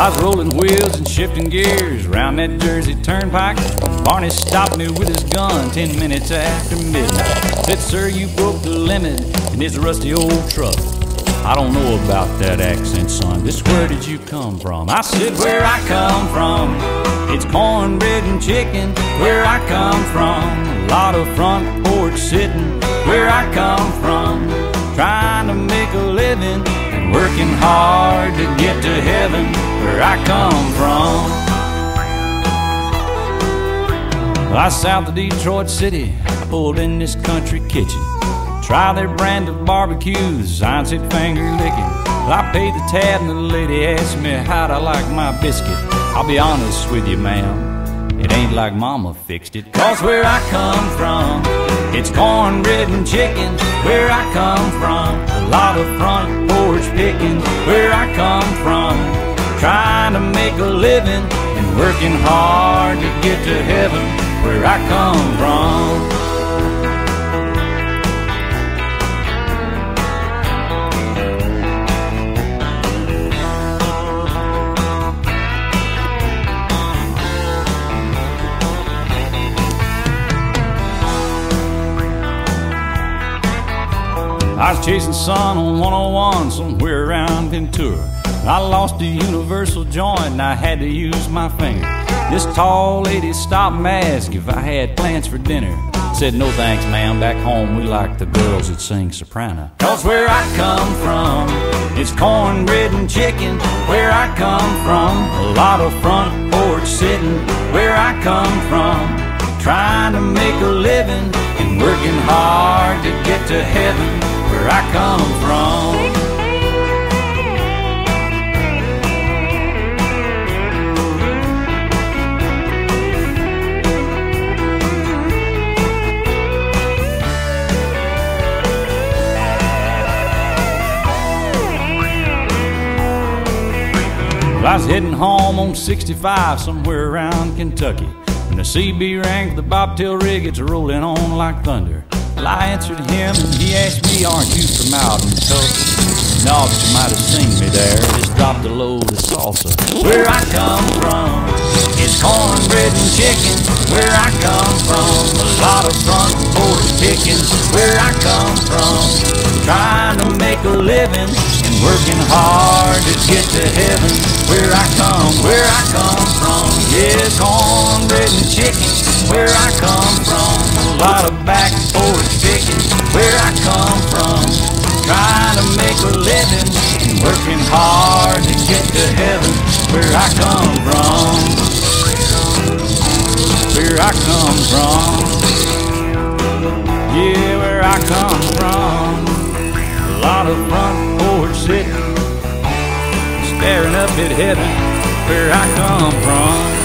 I was rolling wheels and shifting gears round that Jersey turnpike. Barney stopped me with his gun ten minutes after midnight. Said, Sir, you broke the limit in this rusty old truck. I don't know about that accent, son. This where did you come from? I said, Where I come from. It's cornbread and chicken. Where I come from. A lot of front porch sitting. Where I come from. Working hard to get to heaven. Where I come from. I south of Detroit City, I pulled in this country kitchen. Try their brand of barbecues, I said finger licking. I paid the tab and the lady asked me how'd I like my biscuit. I'll be honest with you, ma'am, it ain't like mama fixed it. Cause where I come from, it's cornbread and chicken. Where I come from, a lot of front porch picking. Where I come from, trying to make a living and working hard to get to heaven where I come from. I was chasing sun on 101 somewhere around Ventura. I lost a universal joint and I had to use my finger. This tall lady stopped and asked if I had plans for dinner. Said, no thanks, ma'am. Back home, we like the girls that sing soprano. Cause where I come from, it's cornbread and chicken. Where I come from, a lot of front porch sitting. Where I come from, trying to make a living and working hard to get to heaven. Where I come from. I was heading home on 65 somewhere around Kentucky. When the CB rang the bobtail rig, it's rolling on like thunder. Well, I answered him and he asked me, Aren't you from out in Tulsa? No, but you might have seen me there. Just dropped a load of salsa. Where I come from, it's cornbread and chicken. Where I come from, a lot of front porch picking. Where I come from, trying to make a living and working hard to get to heaven. Where I come, where I come from, yeah, cornbread and chicken. Where I come from, lot of back porch picking. Where I come from, trying to make a living and working hard to get to heaven. Where I come from, where I come from, yeah, where I come from. A lot of front porch sitting, staring up at heaven. Where I come from.